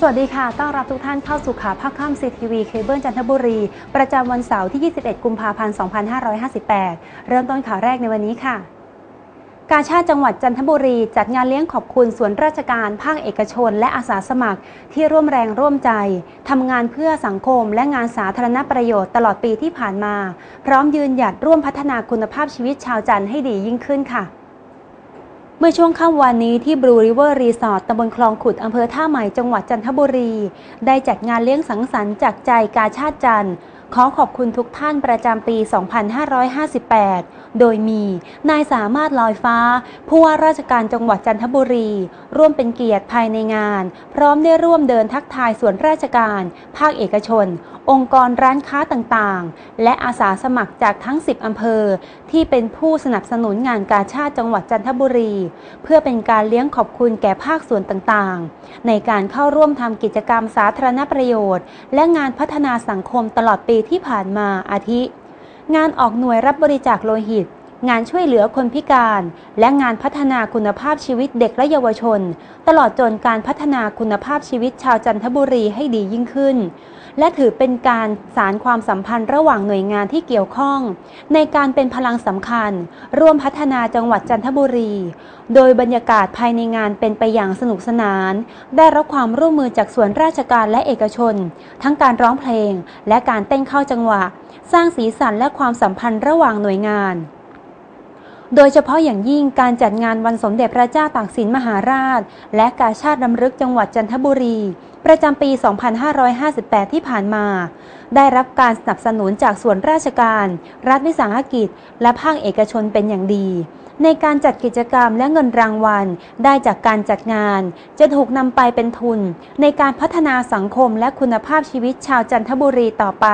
สวัสดีค่ะ ต้อนรับทุกท่านเข้าสู่ข่าวภาคค่ำซีทีวีเคเบิลจันทบุรี ประจำวันเสาร์ที่ 21 กุมภาพันธ์ 2558 เริ่มต้นข่าวแรกในวันนี้ค่ะ การชาติจังหวัดจันทบุรี จัดงานเลี้ยงขอบคุณส่วนราชการ ภาคเอกชน และอาสาสมัคร ที่ร่วมแรงร่วมใจทำงานเพื่อสังคม และงานสาธารณประโยชน์ตลอดปีที่ผ่านมา พร้อมยืนหยัดร่วมพัฒนาคุณภาพชีวิตชาวจันทร์ให้ดียิ่งขึ้นค่ะ เมื่อช่วงค่ำวันนี้ที่ Blue River Resort ตำบลคลองขุดอำเภอท่าใหม่จังหวัดจันทบุรี ได้จัดงานเลี้ยงสังสรรค์จากใจกาชาติจันทร์ขอขอบคุณทุกท่านประจำปี 2558 โดยมี นายสามารถลอยฟ้า ผู้ว่าราชการจังหวัดจันทบุรี ร่วมเป็นเกียรติภายในงาน พร้อมได้ร่วมเดินทักทายส่วนราชการ ภาคเอกชน องค์กรร้านค้าต่างๆ และอาสาสมัครจากทั้ง 10 อำเภอ ที่เป็นผู้สนับสนุนงานกาชาติจังหวัดจันทบุรี เพื่อเป็นการเลี้ยงขอบคุณแก่ภาคส่วนต่างๆ ในการเข้าร่วมทำกิจกรรมสาธารณประโยชน์ และงานพัฒนาสังคมตลอดปีที่ผ่านมาอาทิ งานออกหน่วยรับบริจาคโลหิต งานช่วยเหลือคนพิการ และงานพัฒนาคุณภาพชีวิตเด็กและเยาวชน ตลอดจนการพัฒนาคุณภาพชีวิตชาวจันทบุรีให้ดียิ่งขึ้น และถือเป็นการสารความสัมพันธ์ระหว่างหน่วยงานที่เกี่ยวข้อง ในการเป็นพลังสำคัญ ร่วมพัฒนาจังหวัดจันทบุรี โดยบรรยากาศภายในงานเป็นไปอย่างสนุกสนาน ได้รับความร่วมมือจากส่วนราชการและเอกชน ทั้งการร้องเพลง และการเต้นเข้าจังหวะ สร้างสีสันและความสัมพันธ์ระหว่างหน่วยงาน โดยเฉพาะอย่างยิ่งการจัดงานวันสมเด็จพระเจ้าตากสินมหาราช และกาชาติรำลึกจังหวัดจันทบุรี ประจำปี 2558 ที่ผ่านมา ได้รับการสนับสนุนจากส่วนราชการ รัฐวิสาหกิจ และภาคเอกชนเป็นอย่างดี ในการจัดกิจกรรมและเงินรางวัล ได้จากการจัดงาน จะถูกนำไปเป็นทุน ในการพัฒนาสังคมและคุณภาพชีวิตชาวจันทบุรีต่อไป